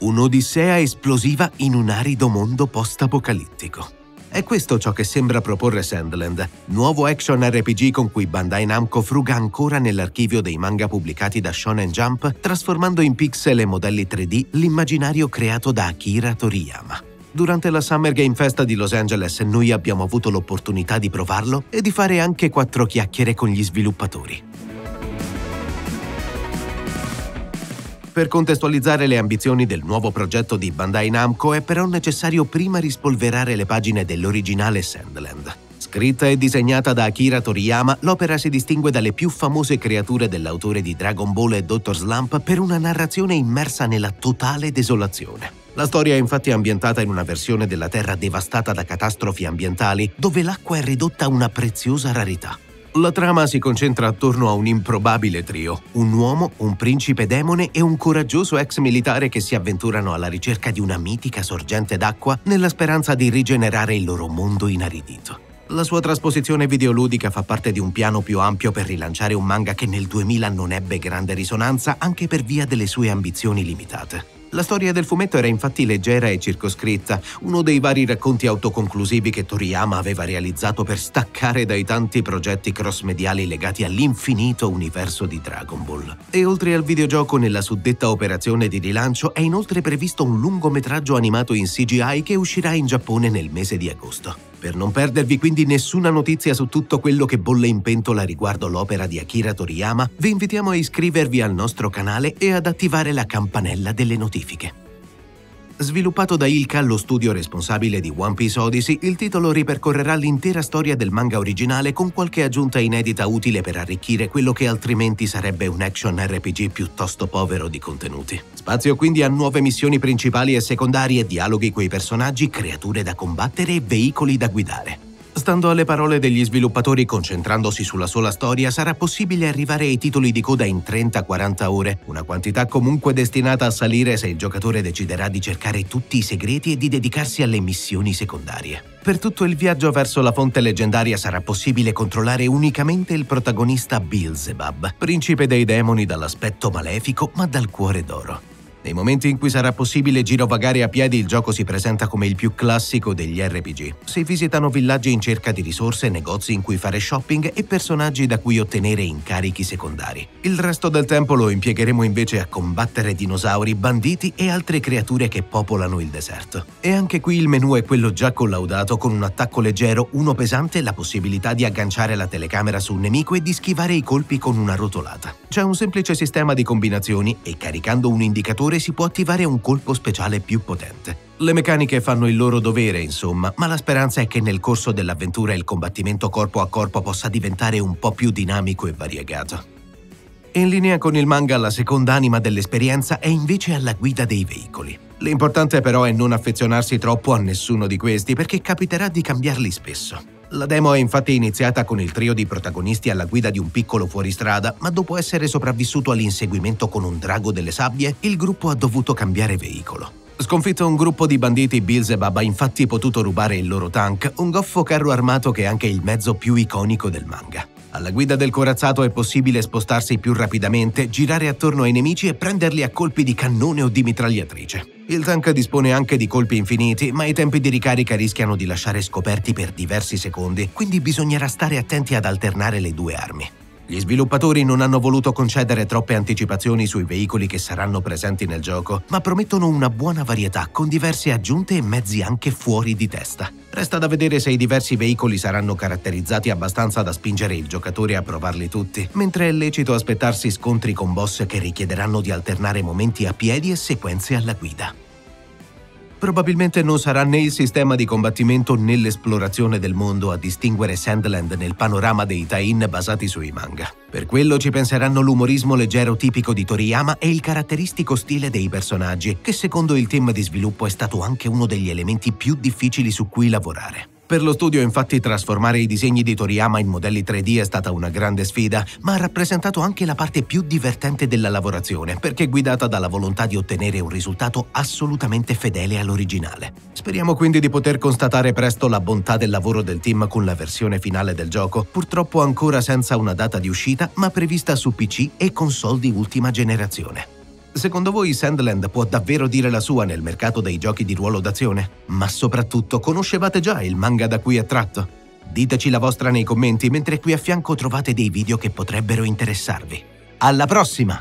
Un'odissea esplosiva in un arido mondo post-apocalittico. È questo ciò che sembra proporre Sandland, nuovo action RPG con cui Bandai Namco fruga ancora nell'archivio dei manga pubblicati da Shonen Jump, trasformando in pixel e modelli 3D l'immaginario creato da Akira Toriyama. Durante la Summer Game Fest di Los Angeles noi abbiamo avuto l'opportunità di provarlo e di fare anche quattro chiacchiere con gli sviluppatori. Per contestualizzare le ambizioni del nuovo progetto di Bandai Namco è però necessario prima rispolverare le pagine dell'originale Sandland. Scritta e disegnata da Akira Toriyama, l'opera si distingue dalle più famose creature dell'autore di Dragon Ball e Dr. Slump per una narrazione immersa nella totale desolazione. La storia è infatti ambientata in una versione della Terra devastata da catastrofi ambientali, dove l'acqua è ridotta a una preziosa rarità. La trama si concentra attorno a un improbabile trio, un uomo, un principe demone e un coraggioso ex militare che si avventurano alla ricerca di una mitica sorgente d'acqua nella speranza di rigenerare il loro mondo inaridito. La sua trasposizione videoludica fa parte di un piano più ampio per rilanciare un manga che nel 2000 non ebbe grande risonanza anche per via delle sue ambizioni limitate. La storia del fumetto era infatti leggera e circoscritta, uno dei vari racconti autoconclusivi che Toriyama aveva realizzato per staccare dai tanti progetti cross-mediali legati all'infinito universo di Dragon Ball. E oltre al videogioco nella suddetta operazione di rilancio è inoltre previsto un lungometraggio animato in CGI che uscirà in Giappone nel mese di agosto. Per non perdervi quindi nessuna notizia su tutto quello che bolle in pentola riguardo l'opera di Akira Toriyama, vi invitiamo a iscrivervi al nostro canale e ad attivare la campanella delle notifiche. Sviluppato da Ilka, lo studio responsabile di One Piece Odyssey, il titolo ripercorrerà l'intera storia del manga originale con qualche aggiunta inedita utile per arricchire quello che altrimenti sarebbe un action RPG piuttosto povero di contenuti. Spazio quindi a nuove missioni principali e secondarie, dialoghi coi personaggi, creature da combattere e veicoli da guidare. Stando alle parole degli sviluppatori concentrandosi sulla sola storia, sarà possibile arrivare ai titoli di coda in 30-40 ore, una quantità comunque destinata a salire se il giocatore deciderà di cercare tutti i segreti e di dedicarsi alle missioni secondarie. Per tutto il viaggio verso la fonte leggendaria sarà possibile controllare unicamente il protagonista Beelzebub, principe dei demoni dall'aspetto malefico ma dal cuore d'oro. Nei momenti in cui sarà possibile girovagare a piedi, il gioco si presenta come il più classico degli RPG. Si visitano villaggi in cerca di risorse, negozi in cui fare shopping e personaggi da cui ottenere incarichi secondari. Il resto del tempo lo impiegheremo invece a combattere dinosauri, banditi e altre creature che popolano il deserto. E anche qui il menu è quello già collaudato con un attacco leggero, uno pesante e la possibilità di agganciare la telecamera su un nemico e di schivare i colpi con una rotolata. C'è un semplice sistema di combinazioni e caricando un indicatore si può attivare un colpo speciale più potente. Le meccaniche fanno il loro dovere, insomma, ma la speranza è che nel corso dell'avventura il combattimento corpo a corpo possa diventare un po' più dinamico e variegato. In linea con il manga, la seconda anima dell'esperienza è invece alla guida dei veicoli. L'importante però è non affezionarsi troppo a nessuno di questi perché capiterà di cambiarli spesso. La demo è infatti iniziata con il trio di protagonisti alla guida di un piccolo fuoristrada, ma dopo essere sopravvissuto all'inseguimento con un drago delle sabbie, il gruppo ha dovuto cambiare veicolo. Sconfitto un gruppo di banditi, Beelzebub ha infatti potuto rubare il loro tank, un goffo carro armato che è anche il mezzo più iconico del manga. Alla guida del corazzato è possibile spostarsi più rapidamente, girare attorno ai nemici e prenderli a colpi di cannone o di mitragliatrice. Il tank dispone anche di colpi infiniti, ma i tempi di ricarica rischiano di lasciare scoperti per diversi secondi, quindi bisognerà stare attenti ad alternare le due armi. Gli sviluppatori non hanno voluto concedere troppe anticipazioni sui veicoli che saranno presenti nel gioco, ma promettono una buona varietà con diverse aggiunte e mezzi anche fuori di testa. Resta da vedere se i diversi veicoli saranno caratterizzati abbastanza da spingere il giocatore a provarli tutti, mentre è lecito aspettarsi scontri con boss che richiederanno di alternare momenti a piedi e sequenze alla guida. Probabilmente non sarà né il sistema di combattimento né l'esplorazione del mondo a distinguere Sandland nel panorama dei tie-in basati sui manga. Per quello ci penseranno l'umorismo leggero tipico di Toriyama e il caratteristico stile dei personaggi, che secondo il team di sviluppo è stato anche uno degli elementi più difficili su cui lavorare. Per lo studio infatti trasformare i disegni di Toriyama in modelli 3D è stata una grande sfida, ma ha rappresentato anche la parte più divertente della lavorazione, perché guidata dalla volontà di ottenere un risultato assolutamente fedele all'originale. Speriamo quindi di poter constatare presto la bontà del lavoro del team con la versione finale del gioco, purtroppo ancora senza una data di uscita, ma prevista su PC e console di ultima generazione. Secondo voi Sandland può davvero dire la sua nel mercato dei giochi di ruolo d'azione? Ma soprattutto, conoscevate già il manga da cui è tratto? Diteci la vostra nei commenti, mentre qui a fianco trovate dei video che potrebbero interessarvi. Alla prossima!